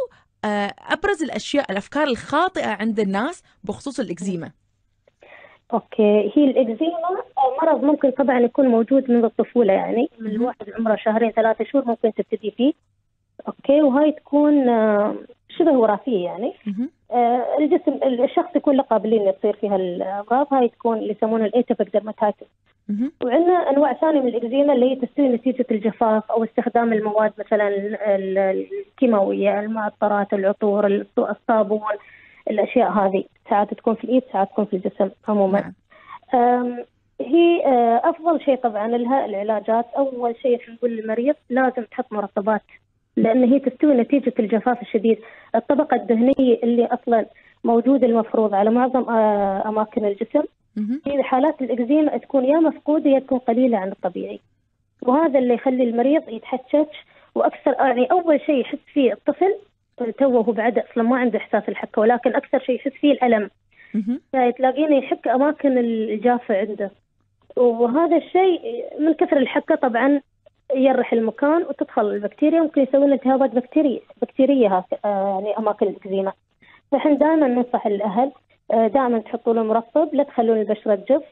آه، أبرز الأشياء الأفكار الخاطئة عند الناس بخصوص الإكزيما؟ okay هي الإكزيما آه، مرض ممكن طبعا يكون موجود منذ الطفولة يعني من. الواحد عمره شهرين ثلاثة شهور ممكن تبتدي فيه okay وهاي تكون آه، شبه وراثية يعني. آه، الجسم الشخص يكون له قابلية إنه يصير فيها الامراض هاي تكون اللي يسمونها ال atopic dermatitis. وعندنا أنواع ثانية من الإكزيما اللي هي تستوي نتيجة الجفاف أو استخدام المواد مثلا ال- ال- الكيماوية المعطرات العطور الص- الصابون الأشياء هذه ساعات تكون في الإيد ساعات تكون في الجسم عموما. نعم. هي آه، أفضل شيء طبعا لها العلاجات. أول شيء إحنا نقول للمريض لازم تحط مرطبات لأن هي تستوي نتيجة الجفاف الشديد. الطبقة الدهنية اللي أصلا موجودة المفروض على معظم آه، أماكن الجسم. في حالات الإكزيما تكون يا مفقودة يا تكون قليلة عن الطبيعي. وهذا اللي يخلي المريض يتحشش. وأكثر يعني أول شيء يحس فيه الطفل توه هو بعد أصلا ما عنده إحساس الحكه ولكن أكثر شيء يحس فيه الألم. مهم. تلاقينه يحك أماكن الجافة عنده. وهذا الشيء من كثر الحكه طبعا يجرح المكان وتدخل البكتيريا ممكن يسوي لنا التهابات بكتيرية بكتيرية هك- آه، يعني أماكن الأكزيما. فإحنا دائما ننصح الأهل آه، دائما تحطوا له مرطب لا تخلون البشرة تجف.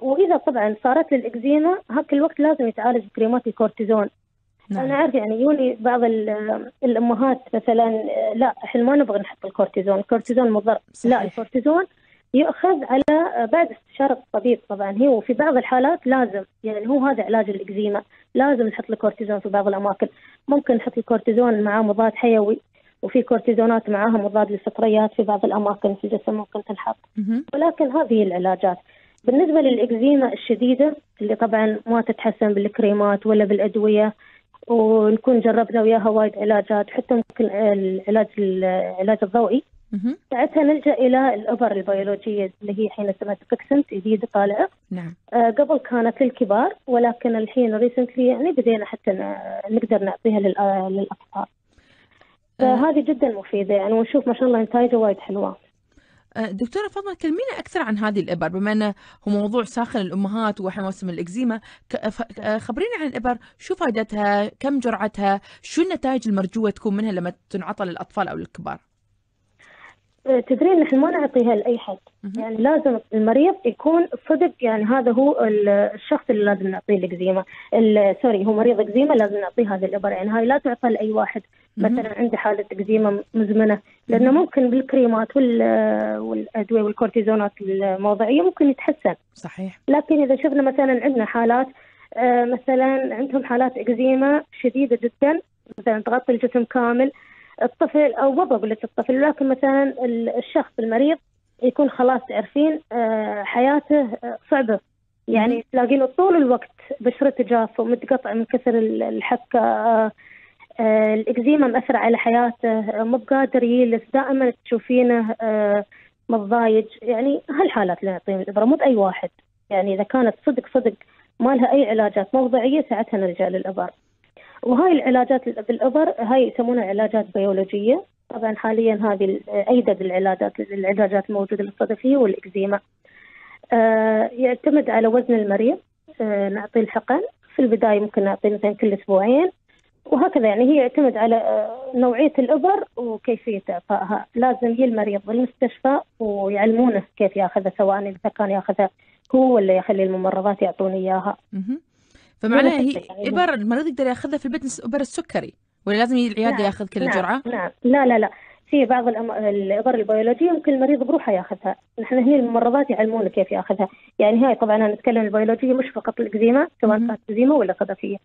وإذا طبعا صارت للأكزيما هاك الوقت لازم يتعالج بكريمات الكورتيزون أنا نعم. أعرف يعني يوني بعض ال- الأمهات مثلا لا إحنا ما نبغى نحط الكورتيزون. الكورتيزون مضر. صحيح. لا الكورتيزون يؤخذ على بعد استشارة الطبيب طبعا. هي وفي بعض الحالات لازم يعني هو هذا علاج الإكزيما. لازم نحط الكورتيزون في بعض الأماكن. ممكن نحط الكورتيزون معاه مضاد حيوي وفي كورتيزونات معاها مضاد للفطريات في بعض الأماكن في الجسم ممكن تنحط. ولكن هذه العلاجات. بالنسبة للإكزيما الشديدة اللي طبعا ما تتحسن بالكريمات ولا بالأدوية ونكون جربنا وياها وايد علاجات حتى ممكن العلاج العلاج الضوئي. ساعتها نلجأ إلى الإبر البيولوجية اللي هي الحين اسمها Dupixent جديدة طالعة. نعم. آه، قبل كانت للكبار ولكن الحين recently يعني بدينا حتى نقدر نعطيها للأ- للأطفال. فهذه جدا مفيدة يعني ونشوف ما شاء الله نتائجها وايد حلوة. آه، دكتورة فاطمة كلمينا أكثر عن هذه الإبر بما أنه هو موضوع ساخن الأمهات وإحنا موسم ف- آه، خبرينا عن الإبر شو فائدتها؟ كم جرعتها؟ شو النتائج المرجوة تكون منها لما تنعطى للأطفال أو للكبار؟ تدرين نحن ما نعطيها لأي حد. يعني لازم المريض يكون صدق يعني هذا هو ال- الشخص اللي لازم نعطيه الإكزيما. ال- sorry هو مريض إكزيما لازم نعطيه هذه الإبر يعني هاي لا تعطى لأي واحد. مثلا عنده حالة إكزيما مزمنة. لأنه ممكن بالكريمات وال- والأدوية والكورتيزونات الموضعية ممكن يتحسن. صحيح. لكن إذا شفنا مثلا عندنا حالات آه، مثلا عندهم حالات إكزيما شديدة جدا مثلا تغطي الجسم كامل الطفل أو ما بقول لك الطفل لكن مثلا ال- الشخص المريض يكون خلاص تعرفين آه، حياته آه، صعبة. يعني تلاقينه طول الوقت بشرته جافة ومتقطع من كثر ال- الحكة آه، الإكزيما مأثرة على حياته مو بقادر يجلس دائما تشوفينه متضايج يعني هالحالات اللي نعطيهم الإبرة مو بأي واحد. يعني إذا كانت صدق صدق ما لها أي علاجات موضعية ساعتها نلجأ للإبر وهاي العلاجات بالإبر هاي يسمونها علاجات بيولوجية. طبعا حاليا هذه أيدد العلاجات العلاجات الموجودة للصدفية والإكزيما. آه، يعتمد على وزن المريض. آه، نعطي الحقن. في البداية ممكن نعطي مثلا كل أسبوعين. وهكذا يعني هي يعتمد على آه، نوعية الإبر وكيفية إعطائها. لازم يجي المريض بالمستشفى ويعلمونه كيف ياخذها سواء إذا كان ياخذها هو ولا يخلي الممرضات يعطونه إياها. مهم. فمعناها هي يعني إبر المريض يقدر ياخذها في البيت إبر السكري ولا لازم يجي العيادة نعم، ياخذ كل نعم، الجرعة نعم. لا لا لا. في بعض الأم... الإبر البيولوجية ممكن المريض بروحه ياخذها. نحن هنا الممرضات يعلمونه كيف ياخذها. يعني هاي طبعا أنا نتكلم البيولوجية مش فقط الإكزيما سواء. كانت إكزيما ولا صدفية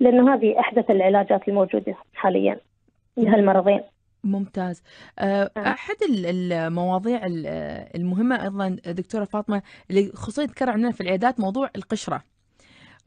لأنه هذه أحدث العلاجات الموجودة حاليا لهالمرضين ممتاز. آه، نعم. ال- المواضيع ال- المهمة أيضا دكتورة فاطمة اللي خصوصا يتكرر عندنا في العيادات موضوع القشرة.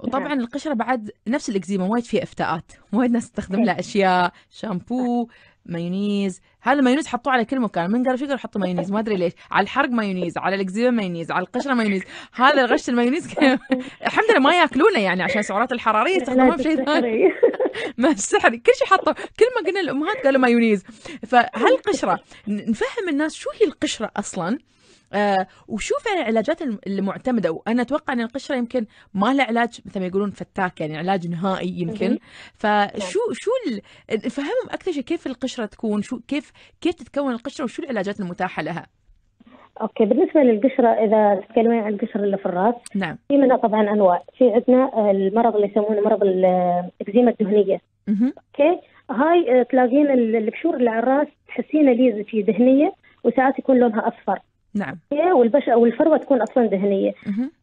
وطبعا نعم. القشرة بعد نفس الإكزيما وايد فيها إفتاءات. وايد ناس تستخدم إيه. لها أشياء شامبو مايونيز. هذا المايونيز حطوه على كل مكان. من في قالوا حطوا مايونيز؟ ما أدري ليش. على الحرق مايونيز على الإكزيما مايونيز على القشرة مايونيز. هذا الغش المايونيز الحمد لله ما يأكلونه يعني عشان السعرات الحرارية يستخدمون في شيء ثاني ما السحري كل شيء حطوا كل ما قلنا الأمهات قالوا مايونيز. فهالقشرة نفهم الناس شو هي القشرة أصلا؟ آه وشو فعلا العلاجات الم- المعتمدة وأنا أتوقع أن القشرة يمكن ما لها علاج مثل ما يقولون فتاك يعني علاج نهائي يمكن. فشو شو ال- نفهمهم أكثر شيء كيف القشرة تكون شو كيف كيف تتكون القشرة وشو العلاجات المتاحة لها. okay بالنسبة للقشرة إذا تتكلمين عن القشرة اللي في الرأس نعم. في منها طبعا أنواع. في عندنا المرض اللي يسمونه مرض الإكزيما الدهنية. مهم. okay؟ هاي آه، تلاقين ال- القشور اللي على الراس تحسينها لزجة شي دهنية وساعات يكون لونها أصفر. نعم. والبشره والفروة تكون أصلا دهنيه.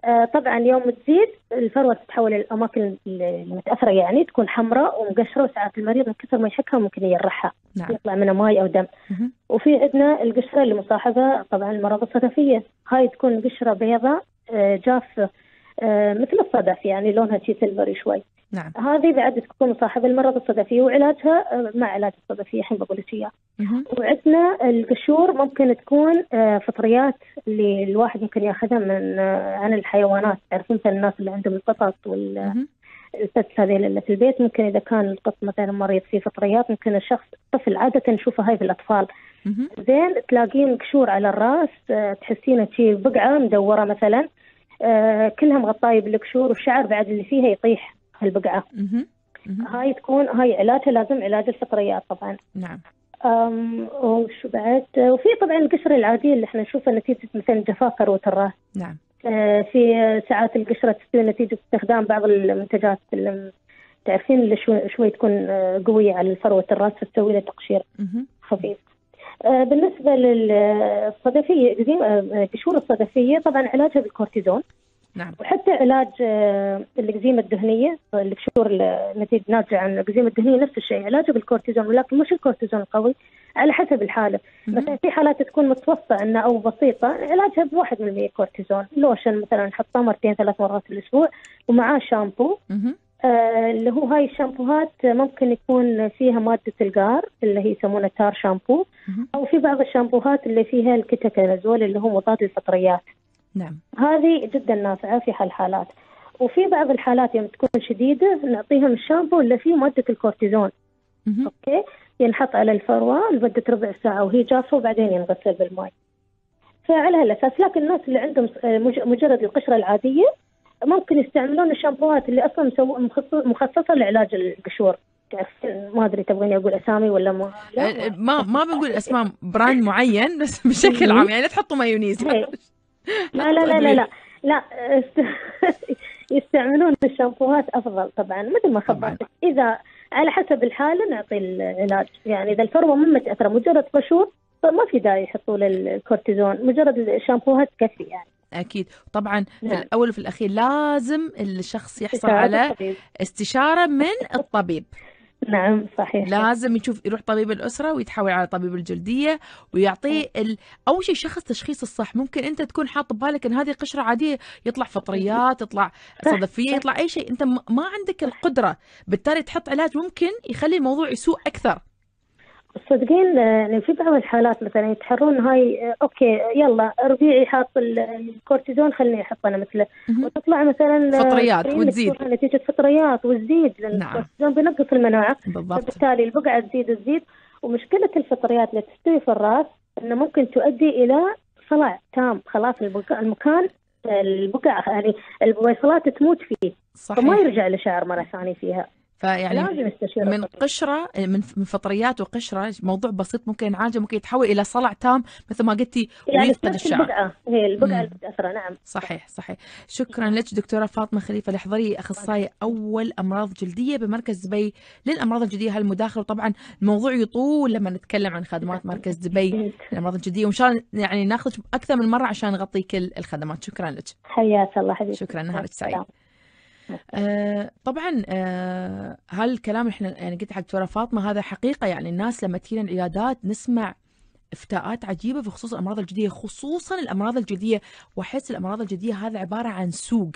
آه طبعا يوم تزيد الفروة تتحول للاماكن المتاثره يعني تكون حمراء ومقشرة وساعات المريض من كثر ما يحكها ممكن يجرحها نعم. يطلع منها ماي أو دم. مهم. وفي عندنا القشرة اللي مصاحبة طبعا المرض الصدفيه هاي تكون قشرة بيضاء آه، جافه آه، مثل الصدف يعني لونها شي silvery شوي. نعم هذه بعد تكون مصاحبه المرض الصدفي وعلاجها آه، مع علاج الصدفيه الحين بقول لك إياه. وعندنا القشور ممكن تكون آه، فطريات اللي الواحد ممكن ياخذها من آه، عن الحيوانات تعرفين مثلا الناس اللي عندهم القطط وال pets مهم. هذه اللي في البيت ممكن إذا كان القط مثلا مريض فيه فطريات ممكن الشخص الطفل عادة نشوفها هاي في الأطفال. زين تلاقين قشور على الراس آه، تحسينها شي بقعة مدورة مثلا كلها مغطاية بالقشور والشعر بعد اللي فيها يطيح هالبقعة. هاي تكون هاي علاجها لازم علاج الفطريات طبعا. نعم. وشو بعد؟ وفي طبعا القشرة العادية اللي إحنا نشوفها نتيجة مثلا جفاف كروة الراس. نعم. آه، في ساعات القشرة تستوي نتيجة استخدام بعض المنتجات تعرفين اللي شوي, شوي تكون آه، قوية على فروة الراس فتسوي له تقشير. خفيف. آه، بالنسبة للصدفية القشور الصدفية طبعا علاجها بالكورتيزون. نعم. وحتى علاج آه، الإكزيما الدهنية القشور نتيجة ناتجة عن الإكزيما الدهنية نفس الشيء علاجه بالكورتيزون ولكن مش الكورتيزون القوي على حسب الحالة. مثلا في حالات تكون متوسطة عندنا أو بسيطة علاجها بواحد من كورتيزون. لوشن مثلا نحطه مرتين ثلاث مرات في الأسبوع ومعاه شامبو. آه، اللي هو هاي الشامبوهات ممكن يكون فيها مادة القار اللي هي يسمونها tar shampoo. أو في بعض الشامبوهات اللي فيها الكتاكونازول اللي هو مضاد للفطريات. نعم. هذه جدا نافعة في هالحالات وفي بعض الحالات يوم تكون شديدة نعطيهم الشامبو اللي فيه مادة الكورتيزون. مهم. okay؟ ينحط على الفروة لمدة ربع ساعة وهي جافة وبعدين ينغسل بالماء. فعلى هالأساس لكن الناس اللي عندهم آه، مج- مجرد القشرة العادية ممكن يستعملون الشامبوهات اللي أصلا مسو- مخصص- مخصصة لعلاج القشور. ما أدري تبغيني أقول أسامي ولا ما؟ لا. آه، ما ما بنقول أسماء brand معين بس بشكل عام. يعني لا تحطوا مايونيز. هي. لا لا لا لا لا. لا يستعملون الشامبوهات أفضل طبعا مثل ما. خبرتك. إذا على حسب الحالة نعطي العلاج. يعني إذا الفروه مو متأثرة مجرد قشور فما في داعي يحطوا الكورتيزون مجرد الشامبوهات تكفي يعني. أكيد. طبعا في نعم. الأول وفي الأخير لازم الشخص يحصل على الطبيب. استشارة من الطبيب. نعم صحيح. لازم يشوف يروح طبيب الأسرة ويتحول على طبيب الجلدية ويعطيه ال... أول شيء شخص تشخيص الصح. ممكن أنت تكون حاط ببالك إن هذه قشرة عادية يطلع فطريات يطلع صدفية. يطلع أي شيء. أنت ما ما عندك القدرة. بالتالي تحط علاج ممكن يخلي الموضوع يسوء أكثر. صدقين آه، يعني في بعض الحالات مثلا يتحرون هاي آه، okay يلا ربيعي حاط ال- الكورتيزون خليني أحط أنا مثله. وتطلع مثلا آه، فطريات وتزيد. نتيجة فطريات وتزيد لأن نعم. الكورتيزون بينقص المناعة. بالضبط. فبالتالي البقعة تزيد تزيد ومشكلة الفطريات اللي تستوي في الراس إنه ممكن تؤدي إلى صلع تام. خلاص المكان البقع يعني البويصلات تموت فيه. فما صحيح يرجع لشعر مرة ثانية فيها. فيعني لازم يستشير من. قشرة من من فطريات وقشرة موضوع بسيط ممكن ينعالج ممكن يتحول إلى صلع تام مثل ما قلتي يعني ويفقد الشعر. البقعة هي البقعة مم. اللي متاثره نعم. صحيح صحيح. شكرا لك دكتورة فاطمة خليفة الحضري أخصائية أول أمراض جلدية بمركز دبي للأمراض الجلدية هالمداخله وطبعا الموضوع يطول لما نتكلم عن خدمات مركز دبي للامراض الجلدية وإن شاء الله يعني ناخذ أكثر من مرة عشان نغطي كل الخدمات. شكرا لك. حياك الله حبيبي شكرا نهارك سعيد. آه طبعا آه هالكلام إحنا يعني قلت حق دكتوره فاطمة هذا حقيقة. يعني الناس لما تجينا العيادات نسمع افتاءات عجيبة في خصوص الأمراض الجلديه خصوصا الأمراض الجلديه وأحس الأمراض الجلديه هذا عبارة عن سوق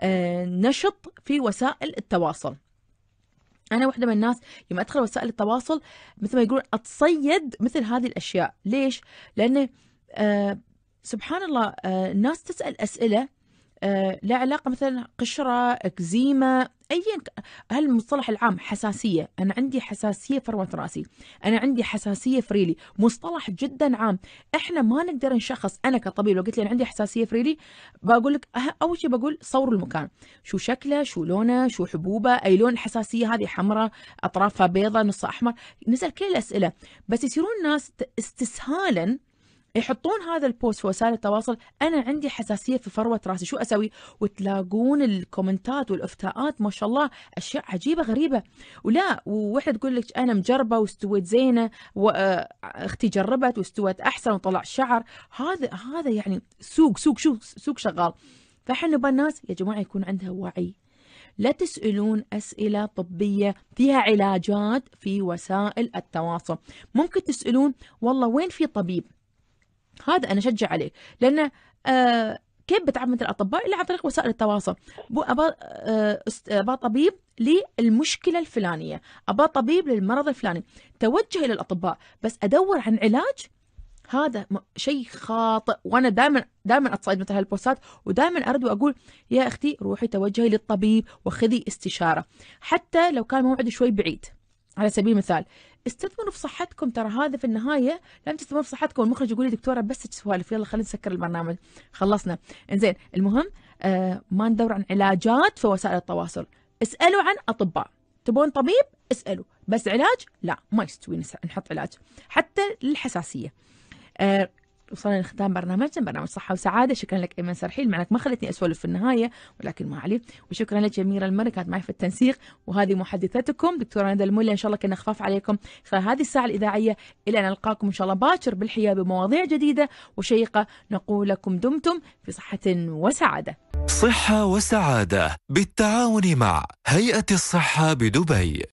آه نشط في وسائل التواصل. أنا واحدة من الناس يوم أدخل وسائل التواصل مثل ما يقولون أتصيد مثل هذه الأشياء. ليش؟ لأن آه سبحان الله الناس تسأل أسئلة آه لا علاقة مثلا قشرة أكزيما ايا ك- هالمصطلح العام حساسية؟ أنا عندي حساسية فروه رأسي. أنا عندي حساسية فريلي مصطلح جدا عام. إحنا ما نقدر نشخص أنا كطبيب لو قلت لي أنا عندي حساسية فريلي بقول لك أه- أول شيء بقول صور المكان. شو شكله شو لونه شو حبوبه أي لون الحساسيه هذه حمراء أطرافها بيضة نص أحمر. نسأل كل الأسئلة. بس يصيرون الناس استسهالا يحطون هذا ال post في وسائل التواصل. أنا عندي حساسية في فروة راسي. شو أسوي؟ وتلاقون ال commentات والافتاءات ما شاء الله أشياء عجيبة غريبة. ولا وواحدة تقول لك أنا مجربة واستويت زينة واختي جربت واستوت أحسن وطلع شعر. هذا هذا يعني سوق سوق شو سوق شغال. فإحنا نبغى الناس يا جماعة يكون عندها وعي. لا تسألون أسئلة طبية فيها علاجات في وسائل التواصل. ممكن تسألون والله وين في طبيب؟ هذا أنا أشجع عليه. لأن آه كيف بتعامل الأطباء؟ إلا عن طريق وسائل التواصل. بو ابى آه ابى طبيب للمشكلة الفلانية. ابى طبيب للمرض الفلاني. توجه إلى الأطباء. بس أدور عن علاج؟ هذا شيء خاطئ. وأنا دائما دائما اتصيد مثل هالبوستات. ودائما أرد وأقول يا أختي روحي توجهي للطبيب وخذي استشارة. حتى لو كان موعد شوي بعيد. على سبيل المثال استثمروا في صحتكم. ترى هذا في النهاية لم تستثمروا في صحتكم. المخرج يقول لي دكتورة بس سوالف يلا خلينا نسكر البرنامج. خلصنا. إنزين المهم آه ما ندور عن علاجات في وسائل التواصل. اسألوا عن أطباء. تبون طبيب؟ اسألوا. بس علاج؟ لا ما يستوي نحط علاج. حتى للحساسيه آه وصلنا لختام برنامجنا. برنامج صحة وسعادة. شكرا لك أيمن سرحيل. مع ما خلتني أسولف في النهاية ولكن ما علي وشكرا لك أميرة المري كانت معي في التنسيق وهذه محدثتكم. دكتورة ندى المولى إن شاء الله كنا خفاف عليكم خلال هذه الساعة الإذاعية. إلى أن نلقاكم إن شاء الله. باكر بالحياة بمواضيع جديدة. وشيقة نقول لكم دمتم في صحة وسعادة. صحة وسعادة بالتعاون مع هيئة الصحة بدبي.